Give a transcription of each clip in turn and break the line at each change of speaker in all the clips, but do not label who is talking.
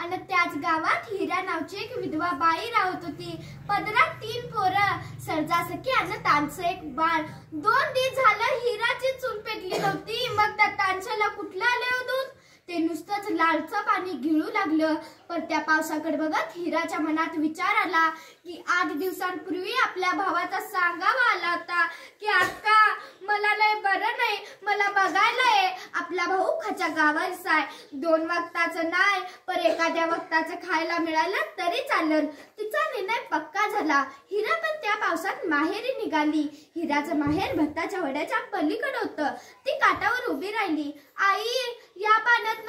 आणि त्याच गावात हिरा नावची एक विधवा बाई राहत होती. पदरात तीन पोरं. सरजा सखी आणि तानचं एक बाळ. दोन दिवस झालं हिराची चूल पेटली नव्हती. मग त्या तांच्याला कुठलं आले हो दूध? ते नुसतंच लालचं पाणी गिळू लागलं. पण त्या पावसाकडे बघत हिराच्या मनात विचार आला की आठ दिवसांपूर्वी आपल्या भावाचा सांगावा आला होता की अक्का मला लय बरं नाही. मला बघायला आहे आपला भाऊ खच्या गावाचा आहे दोन वक्ताचं नाही पण एखाद्या वक्ताचं खायला मिळालं तरी चालल तिचा निर्णय पक्का झाला. हिरा पण त्या पावसात माहेरी निघाली. हिराचं माहेर भत्ताच्या वड्याच्या पलीकडे होतं. ती काठावर उभी राहिली. आई या पाण्यात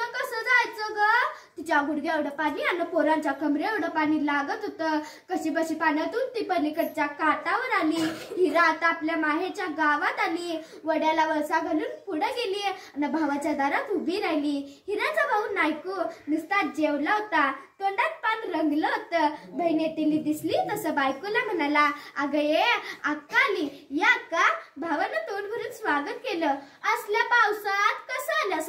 तिच्या गुडघ्या एवढं पाणी आणि पोरांच्या कमरे एवढं पाणी लागत होतं. कशी बशी पाण्यातून ती पलीकडच्या काठावर आली. हिरा आता आपल्या माहेच्या गावात आली. वड्याला वळसा घालून पुढे गेली आणि भावाच्या दारात उभी राहिली. हिराचा भाऊ नायकू नुसता जेवला होता. तोंडात पान रंगलं होतं. बहिणी तिली दिसली तसं बायकोला म्हणाला अगं ये अक्का आली. या अक्का भावानं तोंड भरून स्वागत केलं. असल्या पावसात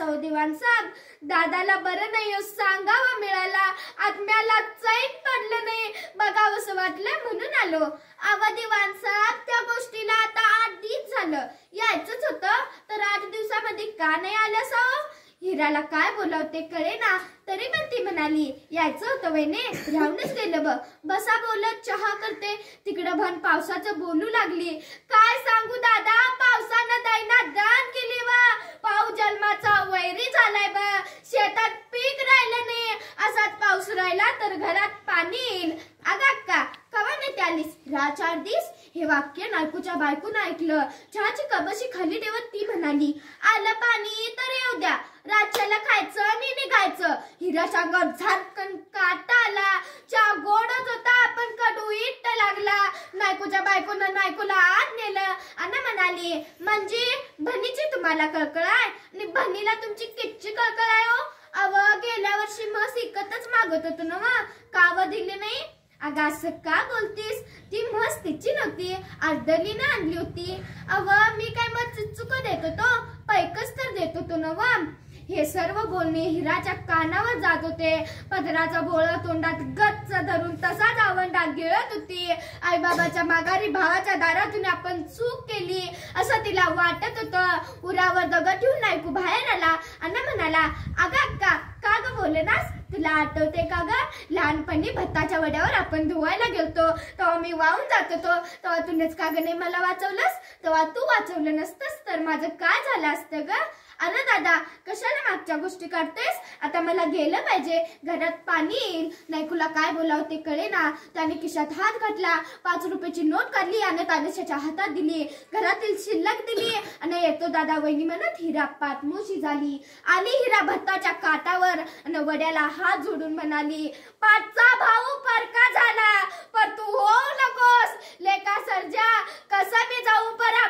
कसं आल्या दादाला बरं नाही हो, सांगावा मिळाला. आत्म्याला चैन पडलं नाही. बघावंसं वाटलं म्हणून आलो. अवधिवान साहेब त्या गोष्टीला आता आठ दिवस झालं. यायचंच होतं तर आठ दिवसामध्ये का नाही आलं साव हो? हिराला काय बोलावते कळे ना. तरी पण ती म्हणाली यायचं होतं वहिने राहूनच गेलं बघ. बसा बोलत चहा करते. तिकडं भन पावसाचं बोलू लागली. काय सांगू दादा? पावसानं दैना दान केली वा पाऊ जन्माचा वैरी झालाय बा शेतात पीक राहिलं नाही असाच पाऊस राहिला तर घरात पाणी येईल अगा का कवा नाही आलीस रा चार दिस. हे वाक्य नायकूच्या बायकून ऐकलं. चहाची कबशी खाली ठेवत ती म्हणाली आलं पाणी तर येऊ द्या. राज्याला खायचं आणि निघायचं. हिरा अंगावर झाटकन काटा आला. चहा गोडच होता आपण कडू इट्ट लागला. नायकूच्या बायकोनं नायकूला आत नेलं. आणि म्हणाली म्हणजे भनीची तुम्हाला कळकळ आहे? आणि भनीला तुमची कितची कळकळ आहे हो? अव गेल्या वर्षी मग इकतच मागत होतो ना वा अगं असं का बोलतीस? ती म्हस तिची नव्हती अर्धलीनं आणली होती. अव मी काय मग चुक देत होतो पैकच तर देत होतो ना हे सर्व बोलणे हिराच्या कानावर जात होते. पदराचा बोळ तोंडात गच्च धरून तसाच आवंडा गिळत होती. आईबाबाच्या माघारी भावाच्या दारातून आपण चूक केली असं तिला वाटत होतं. उरावर दगड ठेवून ऐकू बाहेर आला आणि म्हणाला अगा अक्का का ग बोले नास तुला आठवते का ग? लहानपणी भत्ताच्या वड्यावर आपण धुवायला गेलतो. तेव्हा मी वाहून जात होतो. तेव्हा तूनेच का ग नाही मला वाचवलंस? तेव्हा तू वाचवलं नसतंस तर माझं काय झालं असतं ग? अरे दादा कशाला मागच्या गोष्टी करतेस? आता मला गेलं पाहिजे. घरात पाणी येईल. नायकूला काय बोलावं ते कळे ना. त्याने खिशात हात घातला. पाच रुपयाची नोट काढली आणि तानेशाच्या हातात दिली. घरातील शिल्लक दिली. आणि येतो दादा वहिनी म्हणत हिरा पातमोशी झाली. आली हिरा भत्ताच्या काटावर आणि वड्याला हात जोडून म्हणाली पाचचा भाऊ परका झाला. पर तू हो नकोस. लेका सर्जा कसा मी जाऊ? पर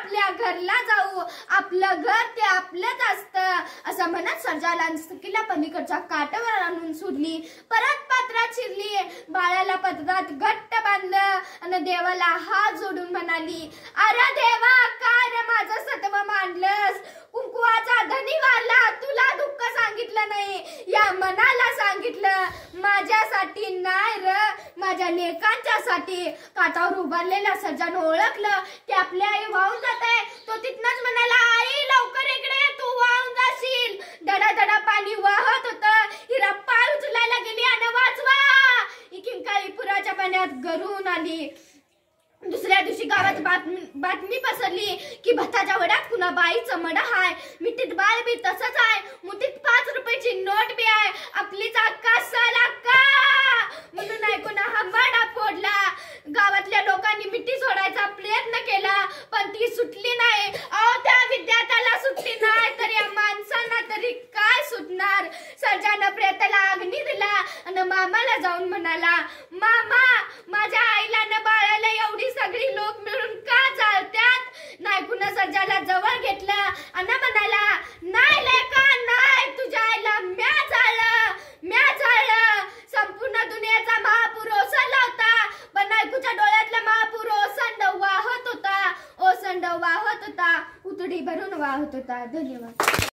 आपलं घर ते आपलंच असतं. असं म्हणत सर्जाला किल्ला पलीकडच्या काटावर आणून सोडली. परत पत्रात शिरली बाळाला पत्रात घट्ट बांधलं आणि देवाला हात जोडून म्हणाली अरे देवा काय रे माझं सत्व मांडलंस? कुंकुवाचा धनी वारला. तुला दुःख सांगितलं नाही. या मनाला सांगितलं माझ्यासाठी नाही र माझ्या नेकांच्यासाठी काठावर उभारलेल्या सज्जानं ओळखलं. की आपली आई वाहून जात आहे. तो तिथनच म्हणाला आई लवकर इकडे तू वाहून जाशील. धडा धडा पाणी वाहत होत. हिरा पाय उचलायला गेली आणि वाचवा ही किंकाळी पुराच्या पाण्यात गरून आली. दुसऱ्या दिवशी गावात बातमी बातमी पसरली की भत्ताच्या वड्यात कुणा बाईचं मड हाय. मिठीत बाळ बी तसंच आहे. मुठीत पाच रुपयाची नोट बी आहे. आपलीच अक्का सल का म्हणून ऐकून हा मडा फोडला. गावातल्या लोकांनी मिठी सोडायचा प्रयत्न केला पण ती सुटली नाही. अहो त्या विद्यार्थ्याला सुटली नाही तर या माणसांना तरी काय सुटणार? सर्जानं प्रेताला अग्नी दिला आणि मामाला जाऊन म्हणाला मामा माझ्या आईला न बाळाला एवढी सगळी लोक मिळून का चालत्यात नायकून सर्जाला जवळ घेतलं आणि вот это одолела.